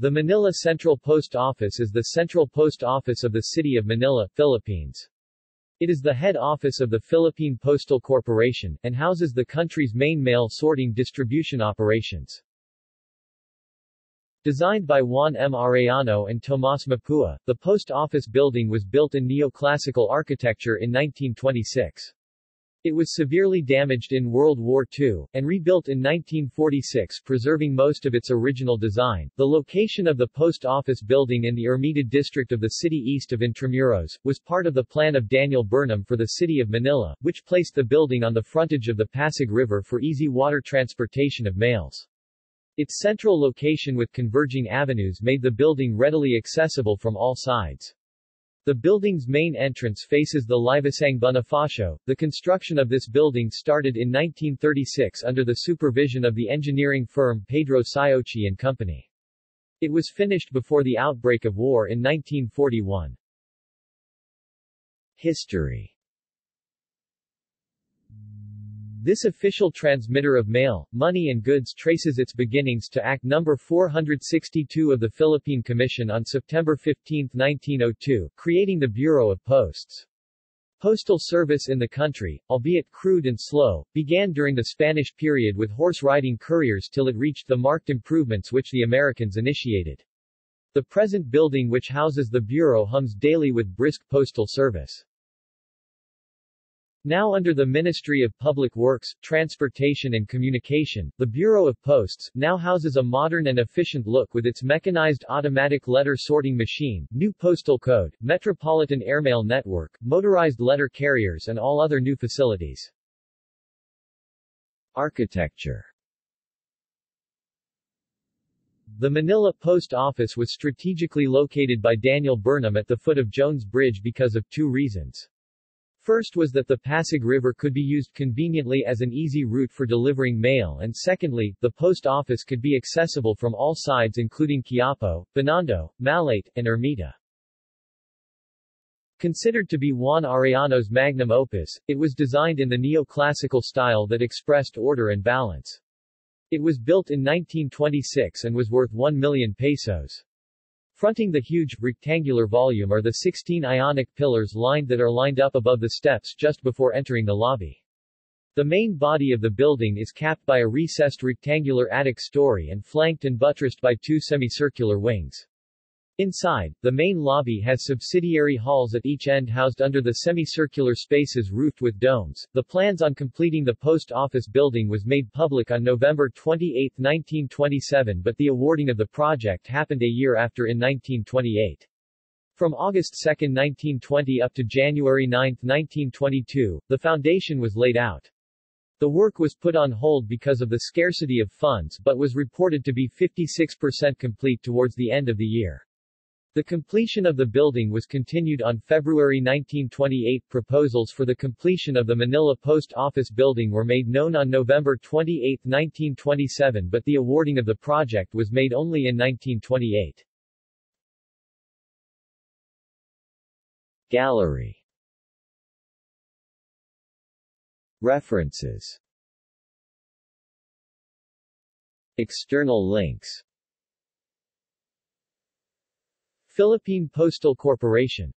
The Manila Central Post Office is the central post office of the City of Manila, Philippines. It is the head office of the Philippine Postal Corporation, and houses the country's main mail sorting distribution operations. Designed by Juan M. Arellano and Tomas Mapua, the post office building was built in neoclassical architecture in 1926. It was severely damaged in World War II, and rebuilt in 1946 preserving most of its original design. The location of the post office building in the Ermita district of the city east of Intramuros, was part of the plan of Daniel Burnham for the city of Manila, which placed the building on the frontage of the Pasig River for easy water transportation of mails. Its central location with converging avenues made the building readily accessible from all sides. The building's main entrance faces the Liwasang Bonifacio. The construction of this building started in 1936 under the supervision of the engineering firm Pedro Siochi and Company. It was finished before the outbreak of war in 1941. History This official transmitter of mail, money and goods traces its beginnings to Act No. 462 of the Philippine Commission on September 15, 1902, creating the Bureau of Posts. Postal service in the country, albeit crude and slow, began during the Spanish period with horse-riding couriers till it reached the marked improvements which the Americans initiated. The present building which houses the Bureau hums daily with brisk postal service. Now under the Ministry of Public Works, Transportation and Communication, the Bureau of Posts, now houses a modern and efficient look with its mechanized automatic letter sorting machine, new postal code, metropolitan airmail network, motorized letter carriers and all other new facilities. Architecture The Manila Post Office was strategically located by Daniel Burnham at the foot of Jones Bridge because of two reasons. First was that the Pasig River could be used conveniently as an easy route for delivering mail and secondly, the post office could be accessible from all sides including Quiapo, Binondo, Malate, and Ermita. Considered to be Juan Arellano's magnum opus, it was designed in the neoclassical style that expressed order and balance. It was built in 1926 and was worth 1 million pesos. Fronting the huge, rectangular volume are the 16 ionic pillars lined that are lined up above the steps just before entering the lobby. The main body of the building is capped by a recessed rectangular attic story and flanked and buttressed by two semicircular wings. Inside, the main lobby has subsidiary halls at each end housed under the semicircular spaces roofed with domes. The plans on completing the post office building was made public on November 28, 1927 but the awarding of the project happened a year after in 1928. From August 2, 1920 up to January 9, 1922, the foundation was laid out. The work was put on hold because of the scarcity of funds but was reported to be 56% complete towards the end of the year. The completion of the building was continued on February 1928. Proposals for the completion of the Manila Post Office building were made known on November 28, 1927 but the awarding of the project was made only in 1928. Gallery References External links Philippine Postal Corporation